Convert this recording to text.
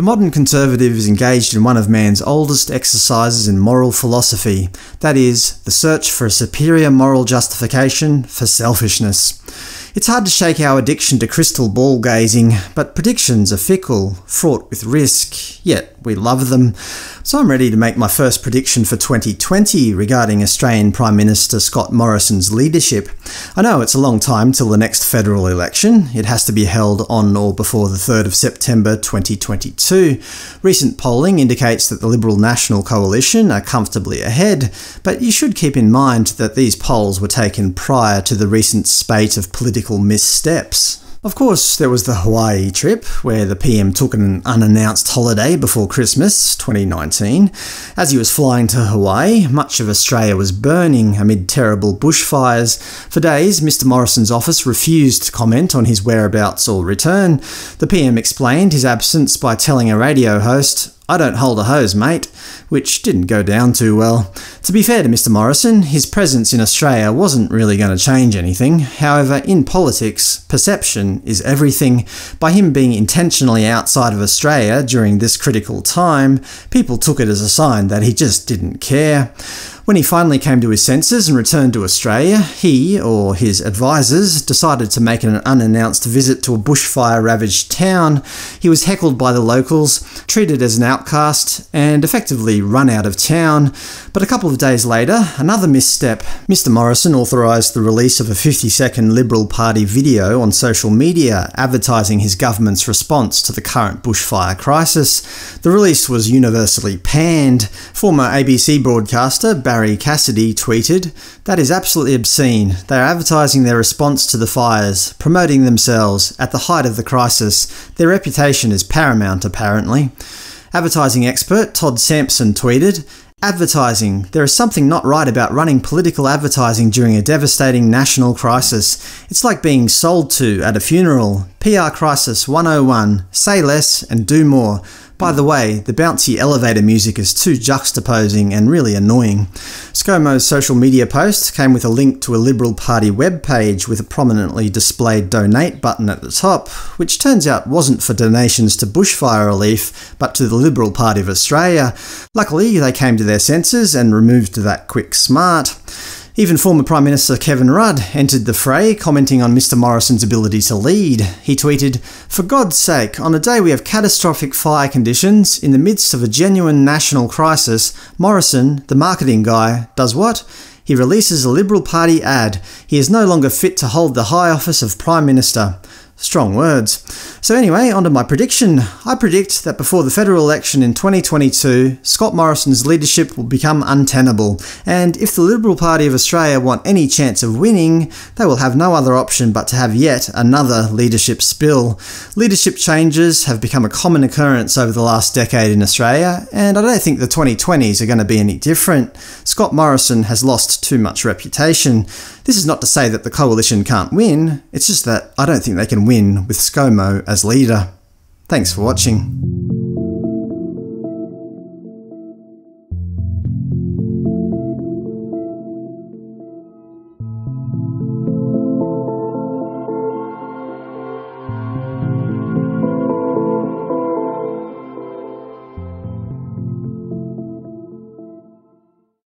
The modern conservative is engaged in one of man's oldest exercises in moral philosophy, that is, the search for a superior moral justification for selfishness. It's hard to shake our addiction to crystal ball gazing, but predictions are fickle, fraught with risk, yet we love them. So I'm ready to make my first prediction for 2020 regarding Australian Prime Minister Scott Morrison's leadership. I know it's a long time till the next federal election. It has to be held on or before the 3rd of September 2022. Recent polling indicates that the Liberal National Coalition are comfortably ahead, but you should keep in mind that these polls were taken prior to the recent spate of political missteps. Of course, there was the Hawaii trip, where the PM took an unannounced holiday before Christmas 2019. As he was flying to Hawaii, much of Australia was burning amid terrible bushfires. For days, Mr Morrison's office refused to comment on his whereabouts or return. The PM explained his absence by telling a radio host, I don't hold a hose, mate, which didn't go down too well. To be fair to Mr Morrison, his presence in Australia wasn't really going to change anything. However, in politics, perception is everything. By him being intentionally outside of Australia during this critical time, people took it as a sign that he just didn't care. When he finally came to his senses and returned to Australia, he, or his advisers, decided to make an unannounced visit to a bushfire-ravaged town. He was heckled by the locals, treated as an outcast, and effectively run out of town. But a couple of days later, another misstep. Mr Morrison authorised the release of a 50-second Liberal Party video on social media advertising his government's response to the current bushfire crisis. The release was universally panned. Former ABC broadcaster Barrie Barrie Cassidy tweeted, That is absolutely obscene. They are advertising their response to the fires, promoting themselves, at the height of the crisis. Their reputation is paramount, apparently. Advertising expert Todd Sampson tweeted, Advertising. There is something not right about running political advertising during a devastating national crisis. It's like being sold to at a funeral. PR Crisis 101. Say less and do more. By the way, the bouncy elevator music is too juxtaposing and really annoying. ScoMo's social media post came with a link to a Liberal Party webpage with a prominently displayed donate button at the top, which turns out wasn't for donations to bushfire relief, but to the Liberal Party of Australia. Luckily, they came to their senses and removed that quick smart. Even former Prime Minister Kevin Rudd entered the fray, commenting on Mr Morrison's ability to lead. He tweeted, For God's sake, on a day we have catastrophic fire conditions, in the midst of a genuine national crisis, Morrison, the marketing guy, does what? He releases a Liberal Party ad. He is no longer fit to hold the high office of Prime Minister. Strong words. So anyway, on to my prediction. I predict that before the federal election in 2022, Scott Morrison's leadership will become untenable, and if the Liberal Party of Australia want any chance of winning, they will have no other option but to have yet another leadership spill. Leadership changes have become a common occurrence over the last decade in Australia, and I don't think the 2020s are going to be any different. Scott Morrison has lost too much reputation. This is not to say that the coalition can't win, it's just that I don't think they can win with ScoMo as leader. Thanks for watching.